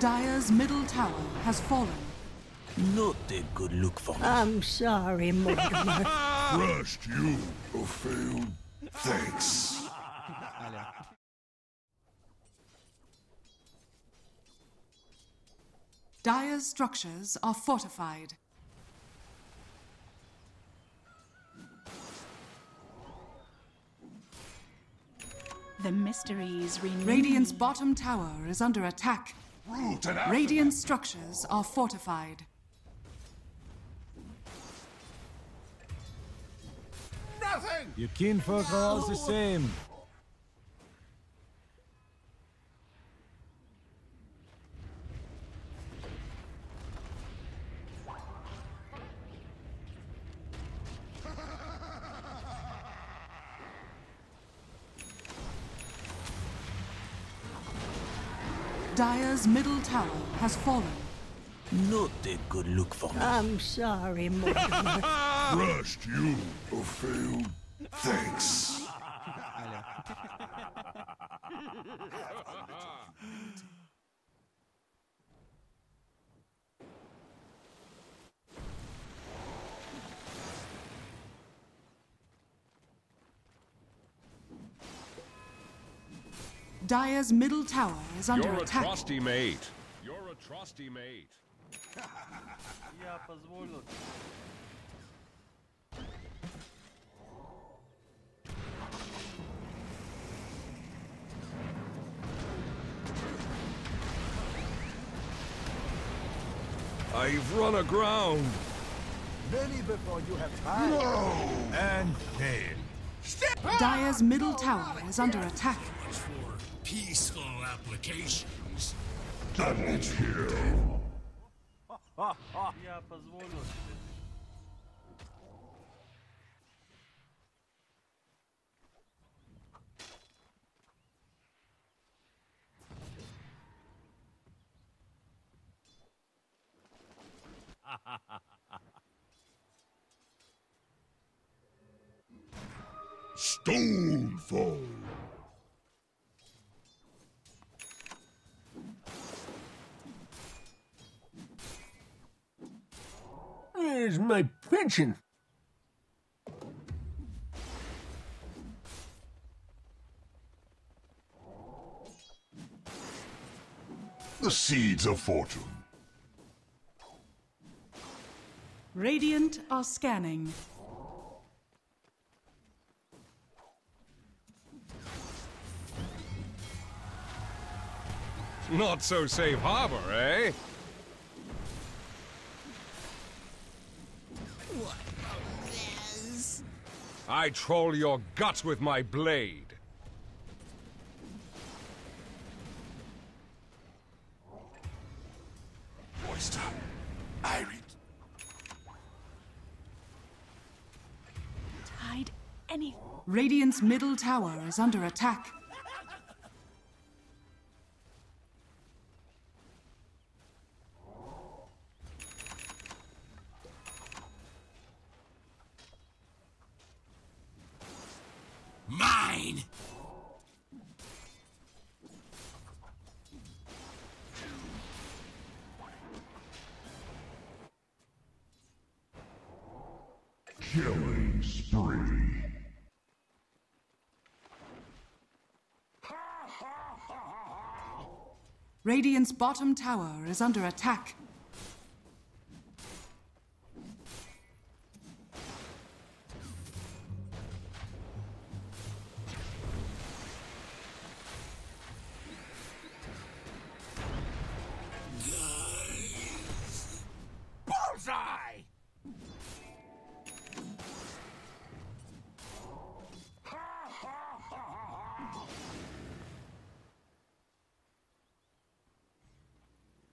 Dire's middle tower has fallen. Not a good look for me. I'm sorry, Mortimer. Crushed you, Ophail. Thanks. Dire's structures are fortified. The mysteries renew. Radiant's bottom tower is under attack. Root and Radiant structures are fortified. Nothing! Your kinfolk are all the same. Dire's middle tower has fallen. Not a good look for me. I'm sorry, Mortimer. Crushed you, Ophail. Thanks. Dire's middle tower is under You're attack. You're a trusty mate. You're a trusty mate. I've run aground. Many before you have time. No! And failed. Dire's middle tower is under attack for peaceful applications. Double kill. Я позволю тебе. Stonefall. My pension? The seeds of fortune. Radiant are scanning. Not so safe harbor, eh? I troll your guts with my blade. Oyster. I read. Hide any. Radiant's middle tower is under attack. Mine! Killing spree. Radiant's bottom tower is under attack.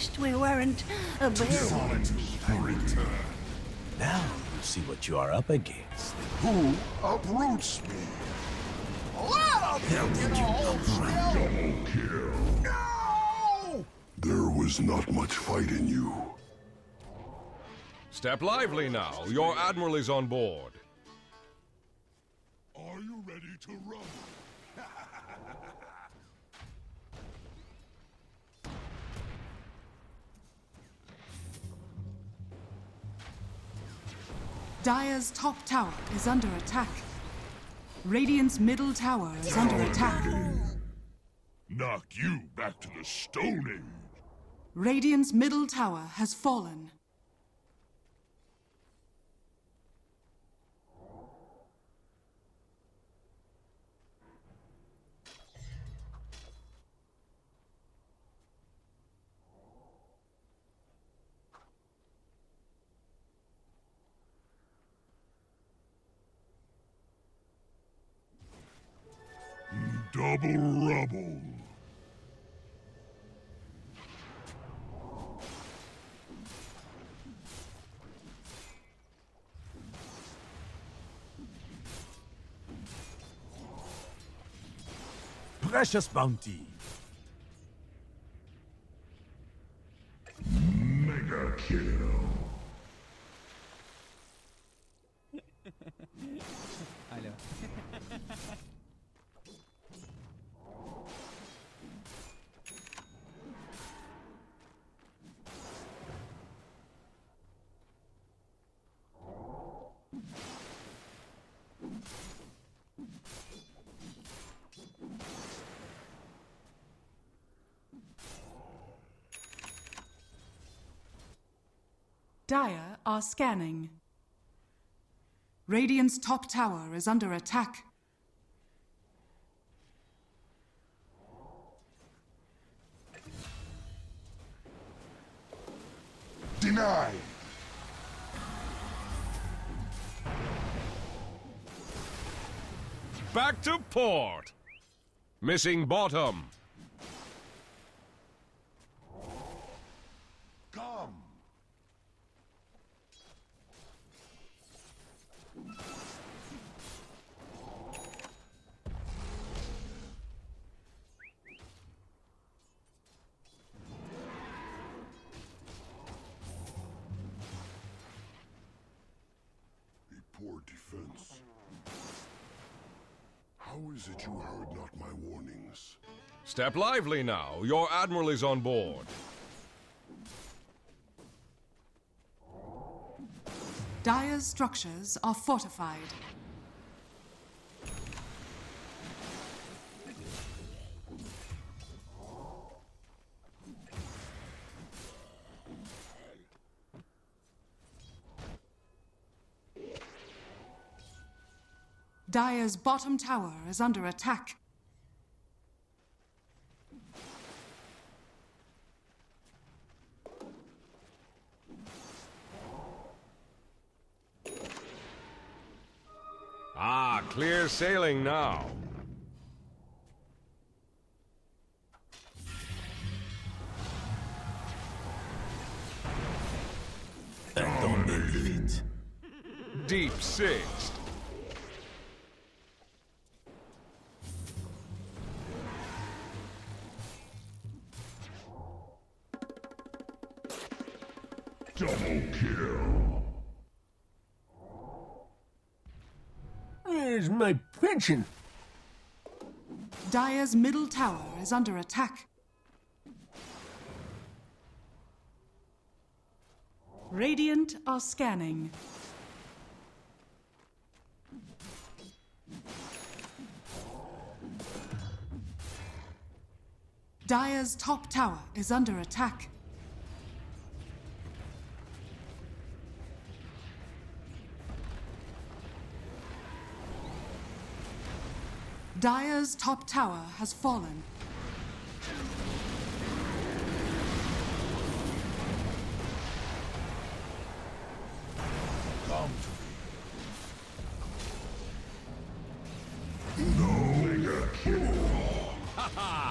Least we weren't a bear. Now you see what you are up against. Who uproots me? How did you uproot? Kill. There was not much fight in you. Step lively now. Your admiral is on board. Are you ready to run? Dire's top tower is under attack. Radiant's middle tower is under attack. Knock you back to the Stone Age. Radiant's middle tower has fallen. Double rubble. Precious bounty. Mega kill. Alo. Dire are scanning. Radiant's top tower is under attack. Denied. Back to port. Missing bottom. How is it you heard not my warnings? Step lively now. Your admiral is on board. Dire's structures are fortified. Dire's bottom tower is under attack. Ah, clear sailing now. Pardon me, fit. Deep sixth. Double kill. Where's my pension? Dire's middle tower is under attack. Radiant are scanning. Dire's top tower is under attack. Dire's top tower has fallen. Come to me. No mega kill. Ha ha!